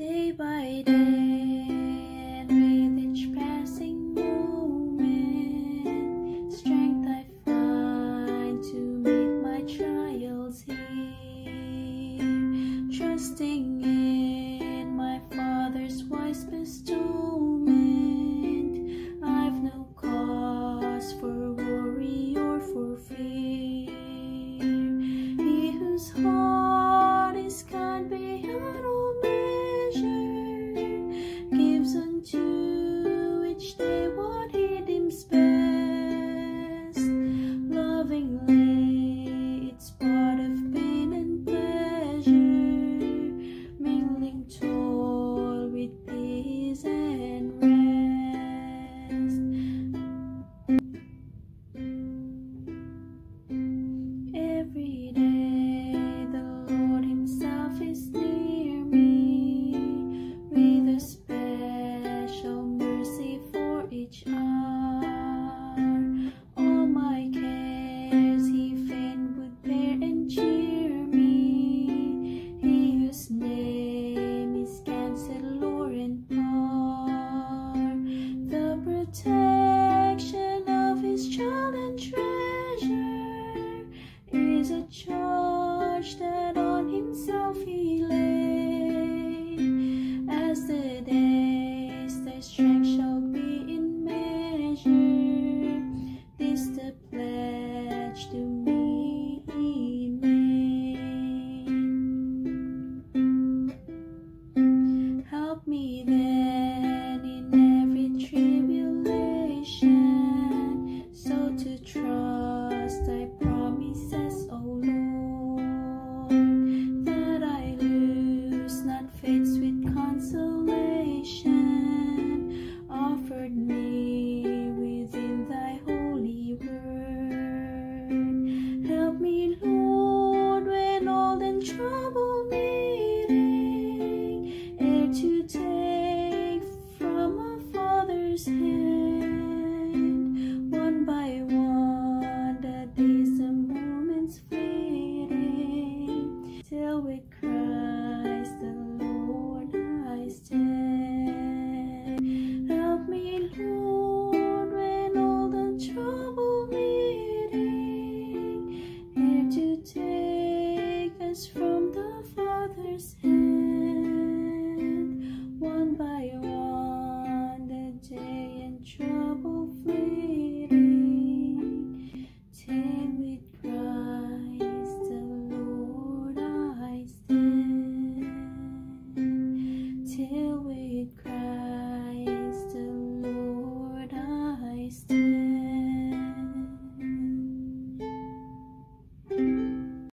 day by day and with each passing moment. Strength I find to meet my trials here trusting